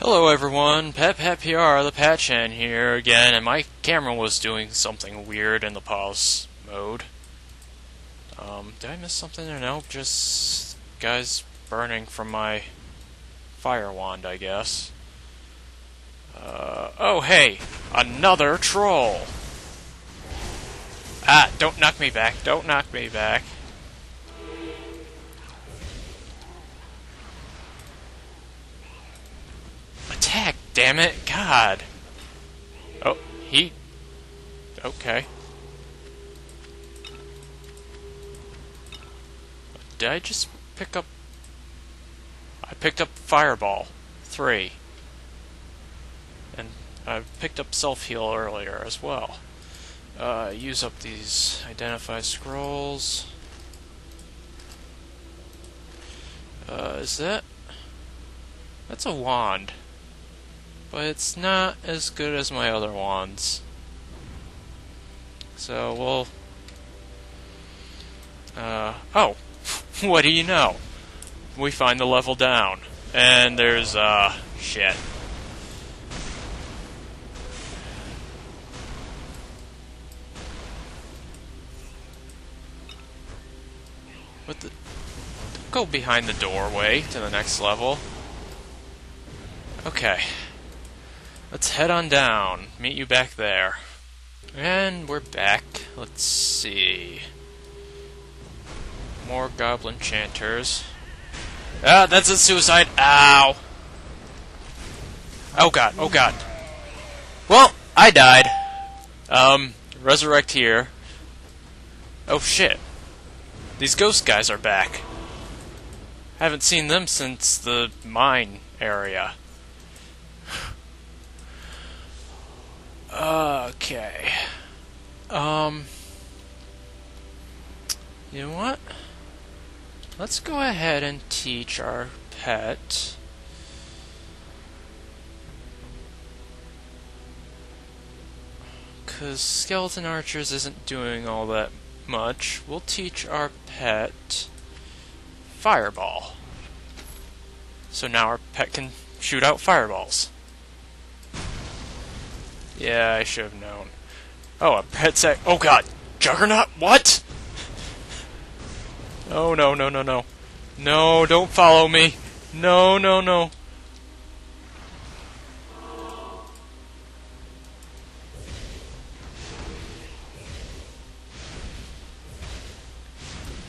Hello everyone, PatPatPR, the Pat-chan here again, and my camera was doing something weird in the pause mode. Um, did I miss something or no? Just guys burning from my fire wand, I guess. Uh, oh hey, another troll! Ah, don't knock me back, don't knock me back. Damn it, God! Oh, he... Okay. Did I just pick up... I picked up Fireball. Three. And I picked up Self-Heal earlier as well. Uh, use up these Identify Scrolls. Uh, is that... That's a wand. But it's not as good as my other wands. So, we'll... Uh, oh! what do you know? We find the level down. And there's, uh, shit. What the... Go behind the doorway to the next level. Okay. Let's head on down. Meet you back there. And we're back. Let's see. More goblin chanters. Ah, that's a suicide. Ow. Oh god, oh god. Well, I died. Um, resurrect here. Oh shit. These ghost guys are back. Haven't seen them since the mine area. Okay. Um. You know what? Let's go ahead and teach our pet. Because Skeleton Archers isn't doing all that much. We'll teach our pet Fireball. So now our pet can shoot out fireballs. Yeah, I should have known. Oh, a pet sec. Oh god! Juggernaut? What? Oh, no, no, no, no. No, don't follow me. No, no, no.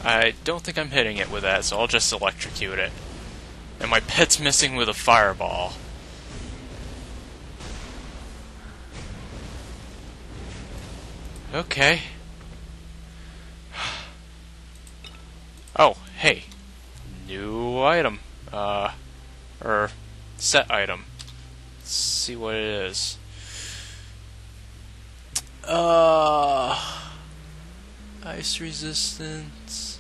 I don't think I'm hitting it with that, so I'll just electrocute it. And my pet's missing with a fireball. Okay. Oh, hey. New item. Uh, or set item. Let's see what it is. Uh, ice resistance.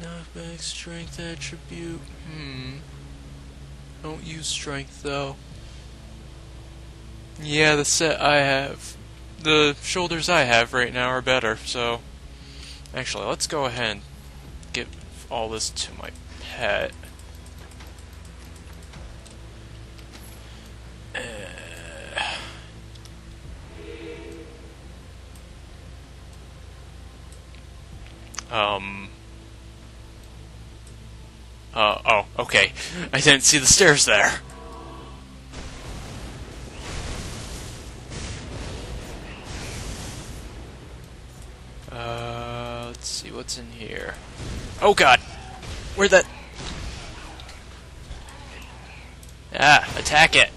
Knockback strength attribute. Hmm. Don't use strength though. Yeah, the set I have, the shoulders I have right now are better, so... Actually, let's go ahead and give all this to my pet. Um... Uh, oh, okay. I didn't see the stairs there. What's in here. Oh god! Where'd that... Ah, attack it!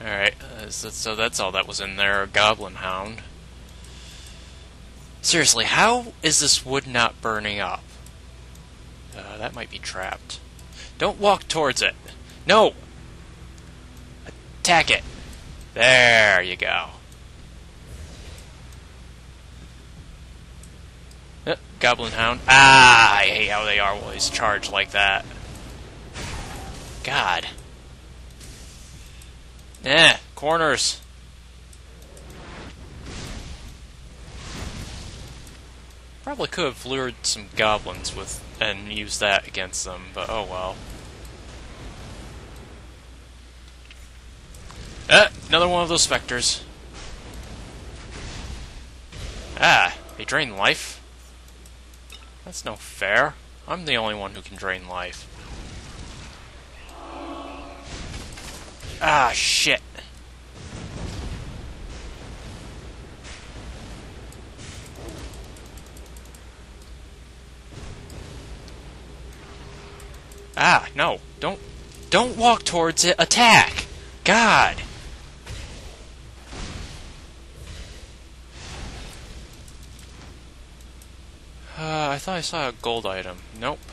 Alright, uh, so, so that's all that was in there, a goblin hound. Seriously, how is this wood not burning up? Uh, that might be trapped. Don't walk towards it. No! Attack it. There you go. Goblin Hound. Ah, I hate how they are always charge like that. God. Eh, corners. Probably could have lured some goblins with and used that against them, but oh well. Eh, another one of those specters. Ah, they drain life? That's no fair. I'm the only one who can drain life. Ah, shit. Ah, no. Don't don't walk towards it. Attack. God. Uh, I thought I saw a gold item. Nope.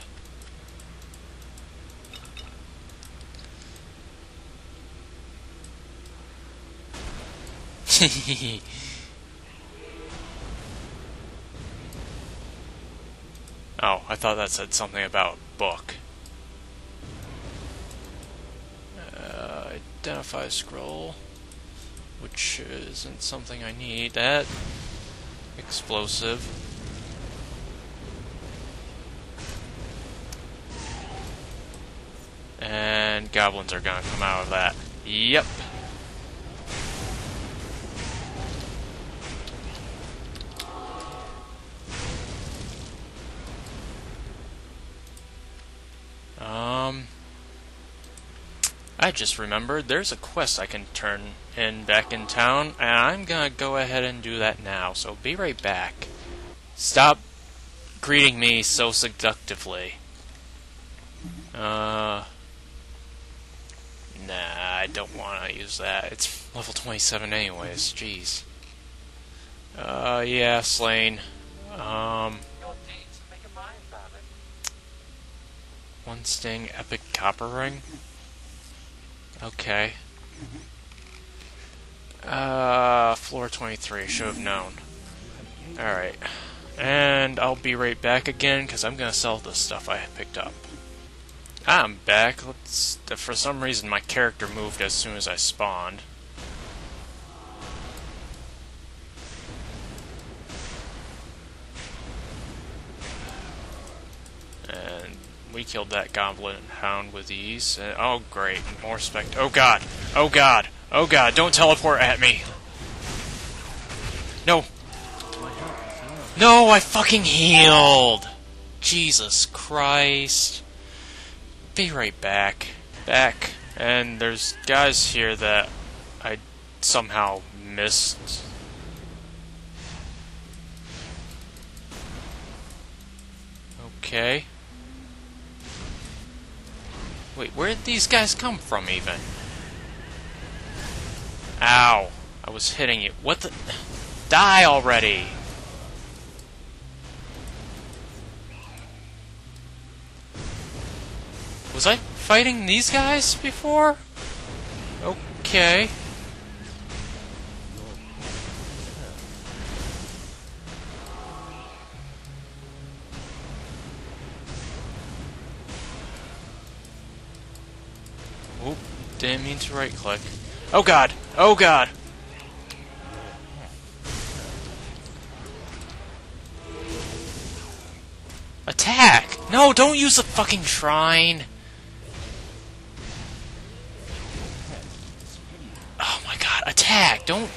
oh, I thought that said something about book. Uh, identify scroll, which isn't something I need. That explosive. And goblins are gonna come out of that. Yep. Um, I just remembered there's a quest I can turn in back in town, and I'm gonna go ahead and do that now, so be right back. Stop greeting me so seductively. Uh, I don't want to use that. It's level 27 anyways, jeez. Uh, yeah, Slain. Um... One sting, epic copper ring. Okay. Uh, floor 23, should have known. Alright. And I'll be right back again, because I'm going to sell the stuff I picked up. I'm back. Let's, for some reason, my character moved as soon as I spawned. And we killed that goblin hound with ease. Oh, great. More spect. Oh, God. Oh, God. Oh, God. Don't teleport at me. No. No, I fucking healed. Jesus Christ. Be right back. Back. And there's guys here that I somehow missed. Okay. Wait, where did these guys come from, even? Ow. I was hitting you. What the... Die already! Was I fighting these guys before? Okay. Oh, Didn't mean to right click. Oh god! Oh god! Attack! No, don't use the fucking shrine! Attack! Don't...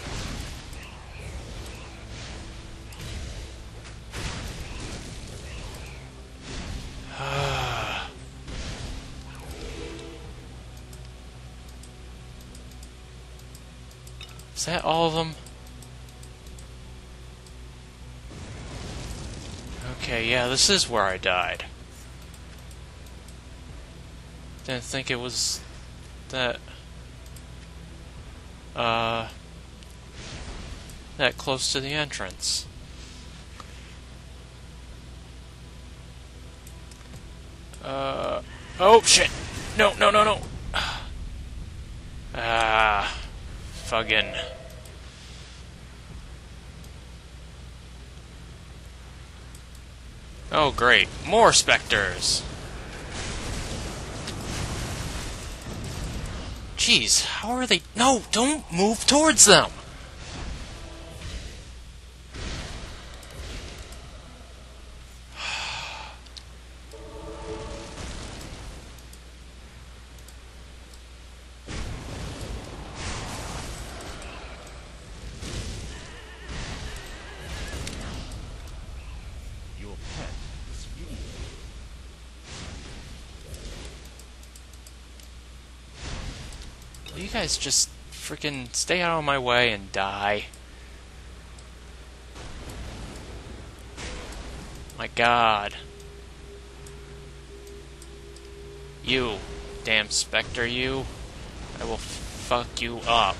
Is that all of them? Okay, yeah, this is where I died. Didn't think it was that uh that close to the entrance. Uh oh shit. No, no, no, no. Ah. Fucking. Oh, great. More specters! Jeez, how are they... No, don't move towards them! You guys just freaking stay out of my way and die. My god. You, damn Spectre, you. I will fuck you up.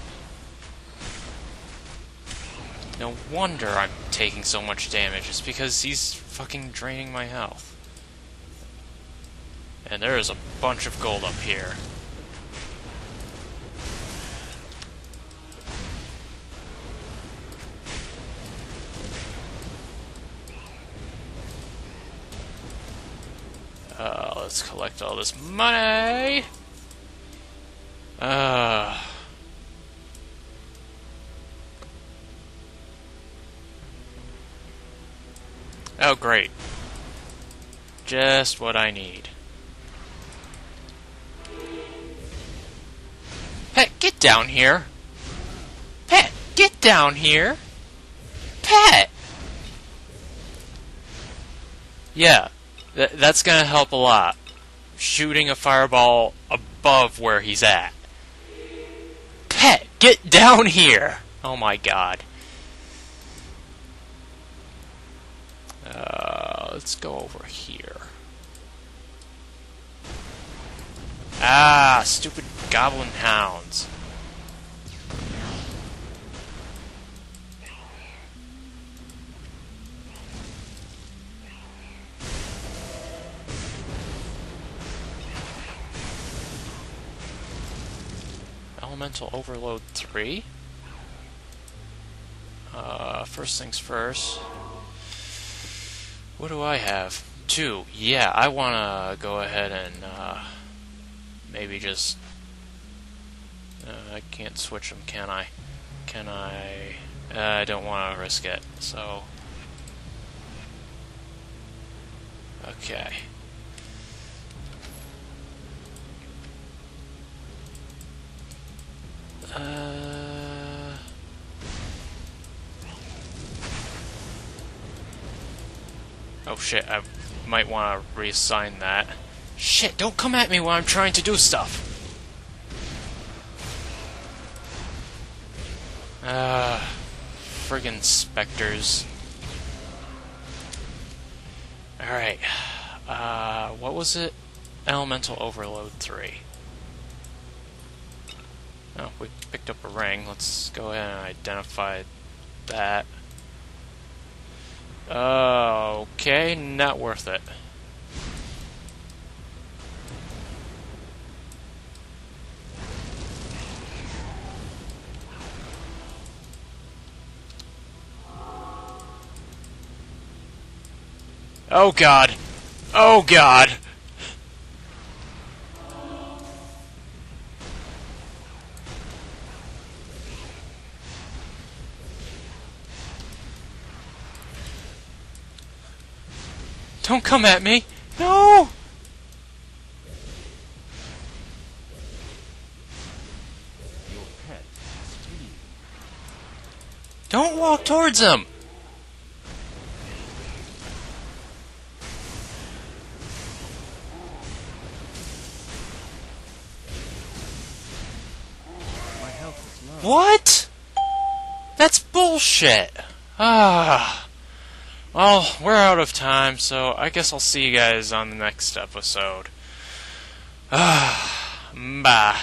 No wonder I'm taking so much damage. It's because he's fucking draining my health. And there is a bunch of gold up here. Let's collect all this money! Uh... Oh, great. Just what I need. Pet, get down here! Pet, get down here! Pet! Yeah, th that's gonna help a lot. Shooting a fireball above where he's at. Pet, get down here! Oh my god. Uh, let's go over here. Ah, stupid goblin hounds. Elemental Overload 3? Uh, first things first. What do I have? Two. Yeah, I want to go ahead and uh, maybe just... Uh, I can't switch them, can I? Can I... Uh, I don't want to risk it, so... Okay. Uh... Oh shit, I might want to reassign that. Shit, don't come at me while I'm trying to do stuff! Uh, friggin' specters. Alright, uh, what was it? Elemental Overload 3. Oh, we picked up a ring. Let's go ahead and identify that. Okay, not worth it. Oh god. Oh god. Don't come at me! No! Don't walk towards him! What? That's bullshit! Ah. Well, we're out of time, so I guess I'll see you guys on the next episode. Ah, bye.